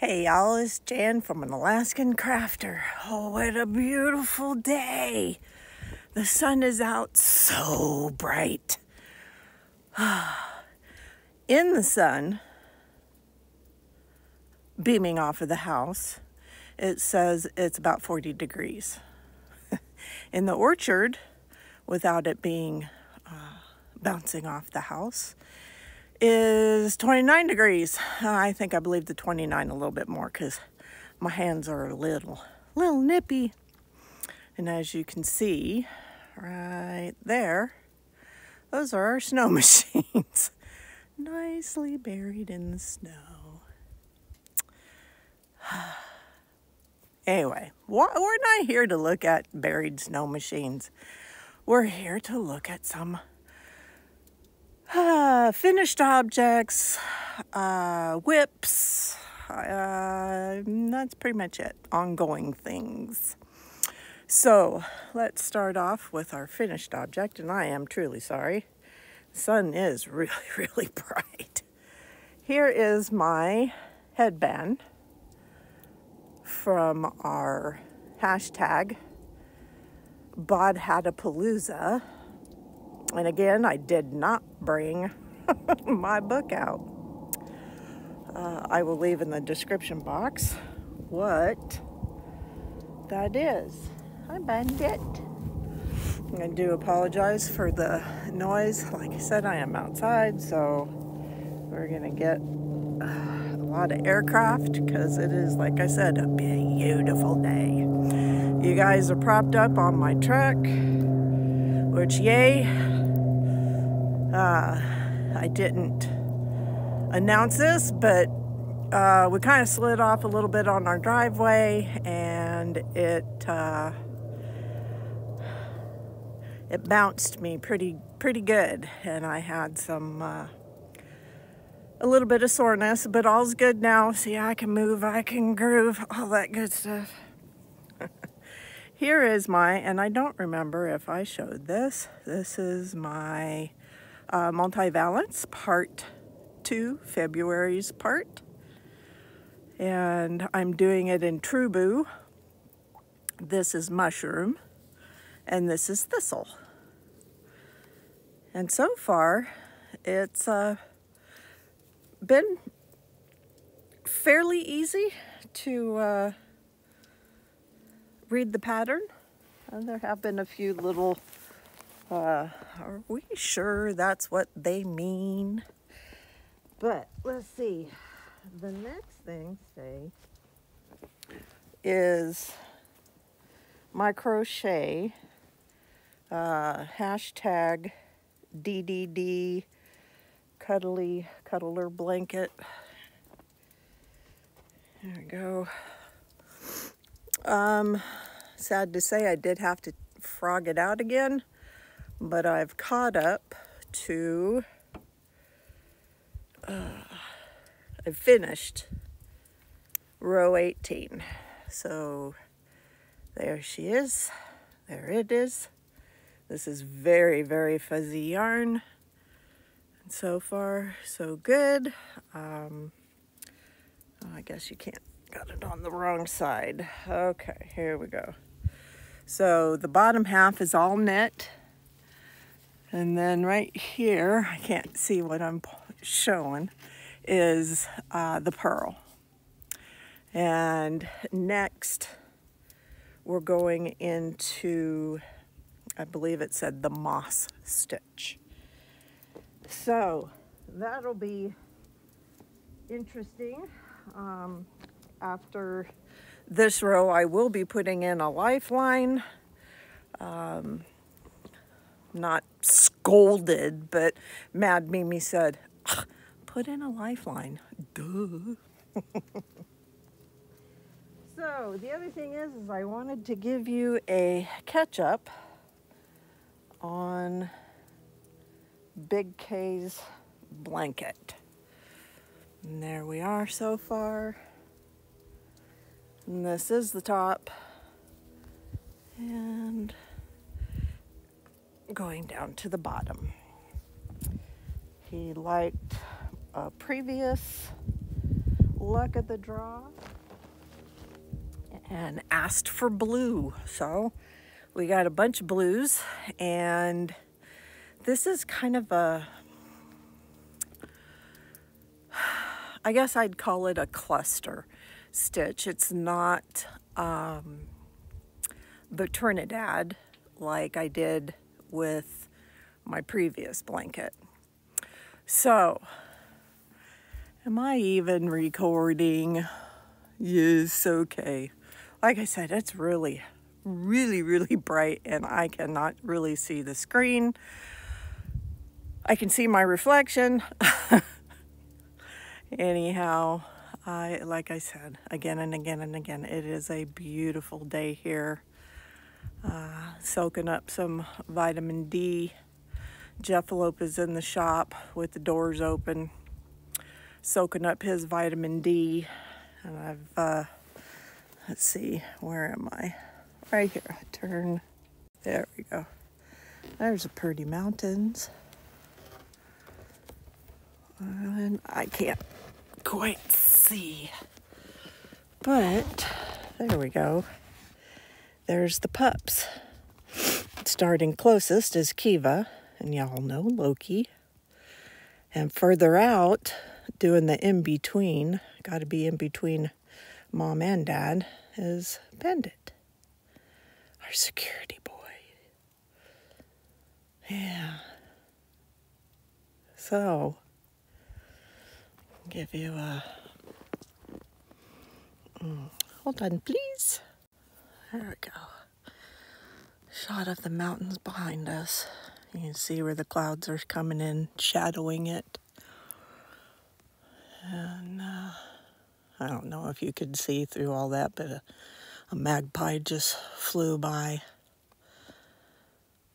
Hey y'all, it's Jan from an Alaskan Crafter. Oh, what a beautiful day! The sun is out so bright. In the sun, beaming off of the house, it says it's about 40 degrees. In the orchard, without it being uh, bouncing off the house, is 29 degrees. Uh, I think I believe the 29 a little bit more because my hands are a little, little nippy. And as you can see right there, those are our snow machines. Nicely buried in the snow. anyway, we're not here to look at buried snow machines. We're here to look at some uh, finished objects, uh, WIPs. Uh, that's pretty much it. Ongoing things. So let's start off with our finished object, and I am truly sorry. Sun is really, really bright. Here is my headband from our hashtag Bodhatapalooza and again, I did not bring my book out. Uh, I will leave in the description box what that is. Hi, Bandit. I do apologize for the noise. Like I said, I am outside, so we're going to get uh, a lot of aircraft because it is, like I said, a beautiful day. You guys are propped up on my truck, which, yay, uh, I didn't announce this, but uh, we kind of slid off a little bit on our driveway and it uh, it bounced me pretty pretty good. And I had some uh, a little bit of soreness but all's good now. See I can move I can groove all that good stuff. Here is my and I don't remember if I showed this this is my uh, Multivalence Part 2, February's part. And I'm doing it in Truboo. This is Mushroom, and this is Thistle. And so far, it's uh, been fairly easy to uh, read the pattern. And there have been a few little uh, are we sure that's what they mean? But let's see. The next thing, say, is my crochet uh, hashtag DDD cuddly cuddler blanket. There we go. Um, sad to say, I did have to frog it out again but I've caught up to, uh, I've finished row 18. So there she is. There it is. This is very, very fuzzy yarn. And so far, so good. Um, oh, I guess you can't, got it on the wrong side. Okay, here we go. So the bottom half is all knit. And then right here, I can't see what I'm showing, is uh, the purl. And next, we're going into, I believe it said the moss stitch. So that'll be interesting. Um, after this row, I will be putting in a lifeline. Um, not scolded, but Mad Mimi said, put in a lifeline. Duh. so the other thing is, is I wanted to give you a catch up on Big K's blanket. And there we are so far. And this is the top. And going down to the bottom. He liked a previous luck of the draw and asked for blue. So we got a bunch of blues and this is kind of a I guess I'd call it a cluster stitch. It's not um, the Trinidad like I did with my previous blanket. So, am I even recording? Yes, okay. Like I said, it's really, really, really bright and I cannot really see the screen. I can see my reflection. Anyhow, I like I said again and again and again, it is a beautiful day here. Uh, soaking up some vitamin D. Jeffalope is in the shop with the doors open, soaking up his vitamin D. And I've, uh, let's see, where am I? Right here, turn. There we go. There's the pretty mountains. And I can't quite see. But there we go. There's the pups. Starting closest is Kiva, and y'all know Loki. And further out, doing the in between, got to be in between mom and dad, is Bandit, our security boy. Yeah. So, give you a. Mm, hold on, please. There we go. Shot of the mountains behind us. You can see where the clouds are coming in, shadowing it. And uh, I don't know if you could see through all that, but a, a magpie just flew by.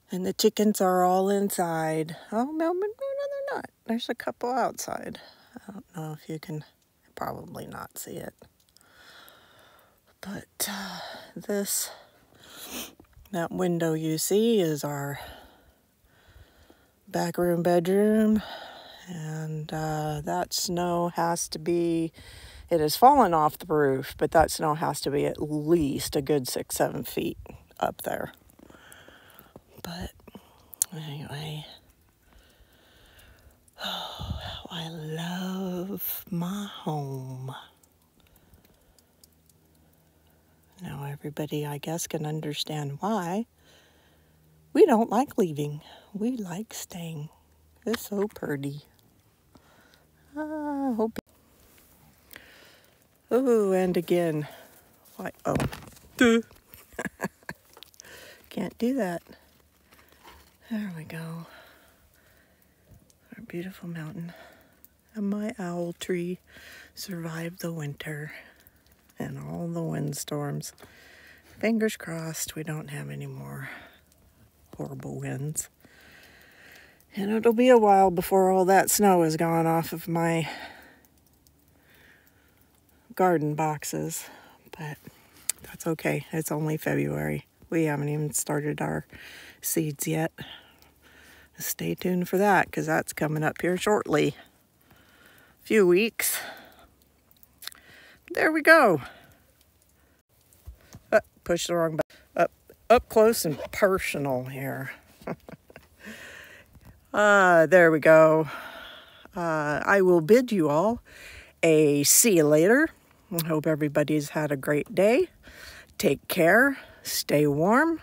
And the chickens are all inside. Oh, no, no, they're not. There's a couple outside. I don't know if you can probably not see it. But uh, this, that window you see is our back room bedroom. And uh, that snow has to be, it has fallen off the roof, but that snow has to be at least a good six, seven feet up there. But anyway, oh, I love my home. Now, everybody, I guess, can understand why we don't like leaving. We like staying. It's so pretty. I hope. Oh, and again. Why? Oh. Duh. Can't do that. There we go. Our beautiful mountain. And my owl tree survived the winter and all the windstorms. Fingers crossed we don't have any more horrible winds. And it'll be a while before all that snow is gone off of my garden boxes, but that's okay. It's only February. We haven't even started our seeds yet. Stay tuned for that because that's coming up here shortly. A few weeks. There we go. Oh, push the wrong button. Up, up close and personal here. uh, there we go. Uh, I will bid you all a see you later. I hope everybody's had a great day. Take care, stay warm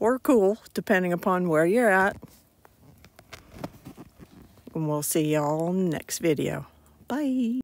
or cool, depending upon where you're at. And we'll see y'all next video. Bye.